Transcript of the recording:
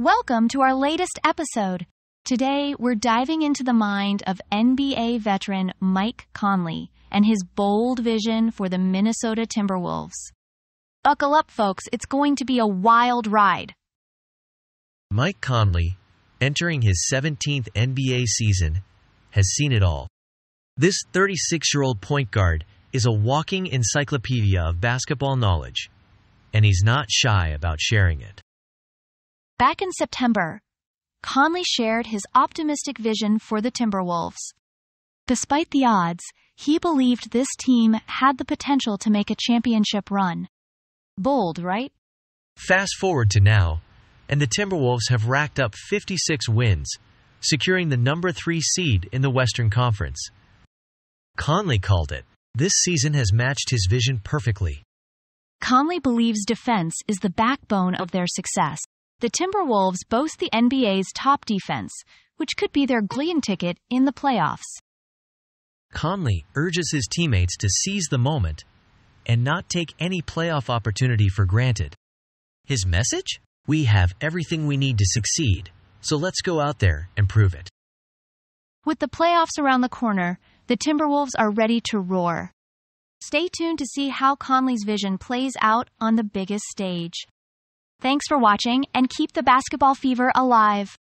Welcome to our latest episode. Today, we're diving into the mind of NBA veteran Mike Conley and his bold vision for the Minnesota Timberwolves. Buckle up, folks, it's going to be a wild ride. Mike Conley, entering his 17th NBA season, has seen it all. This 36 year old point guard is a walking encyclopedia of basketball knowledge, and he's not shy about sharing it. Back in September, Conley shared his optimistic vision for the Timberwolves. Despite the odds, he believed this team had the potential to make a championship run. Bold, right? Fast forward to now, and the Timberwolves have racked up 56 wins, securing the number 3 seed in the Western Conference. Conley called it, This season has matched his vision perfectly. Conley believes defense is the backbone of their success. The Timberwolves boast the NBA's top defense, which could be their Glean ticket in the playoffs. Conley urges his teammates to seize the moment and not take any playoff opportunity for granted. His message? We have everything we need to succeed, so let's go out there and prove it. With the playoffs around the corner, the Timberwolves are ready to roar. Stay tuned to see how Conley's vision plays out on the biggest stage. Thanks for watching and keep the basketball fever alive.